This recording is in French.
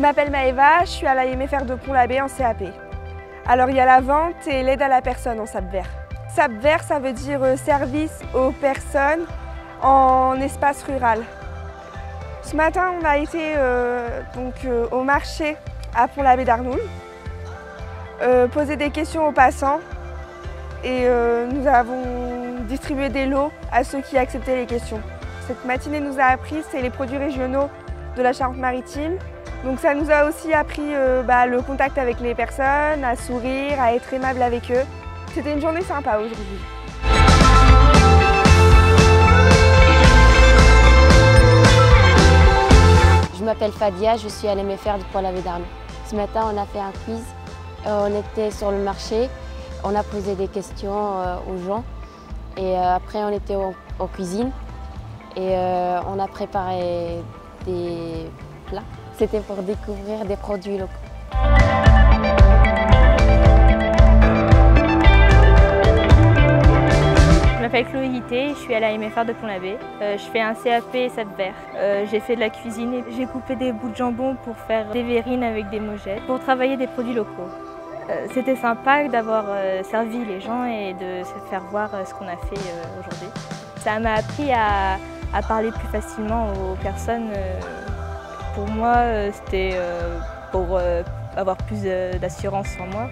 m'appelle Maëva, je suis à l'AMFR de Pont-l'Abbé en CAP. Alors il y a la vente et l'aide à la personne en SAP vert. SAP vert, ça veut dire euh, service aux personnes en espace rural. Ce matin, on a été euh, donc, euh, au marché à Pont-l'Abbé d'Arnoul, poser des questions aux passants et nous avons distribué des lots à ceux qui acceptaient les questions. Cette matinée nous a appris c'est les produits régionaux de la Charente-Maritime. Donc ça nous a aussi appris euh, bah, le contact avec les personnes, à sourire, à être aimable avec eux. C'était une journée sympa aujourd'hui. Je m'appelle Fadia, je suis à l'MFR du Pont-l'Abbé d'Arnoux. Ce matin, on a fait un quiz. Euh, on était sur le marché, on a posé des questions euh, aux gens et après on était en, cuisine et on a préparé des plats. C'était pour découvrir des produits locaux. Je m'appelle Chloé Guité, je suis à la MFR de Pont-l'Abbé. Euh, je fais un CAP SAP vert. Euh, j'ai fait de la cuisine j'ai coupé des bouts de jambon pour faire des verrines avec des mojettes, pour travailler des produits locaux. Euh, C'était sympa d'avoir euh, servi les gens et de se faire voir ce qu'on a fait aujourd'hui. Ça m'a appris à parler plus facilement aux personnes. Pour moi, euh, c'était euh, pour euh, avoir plus d'assurance en moi.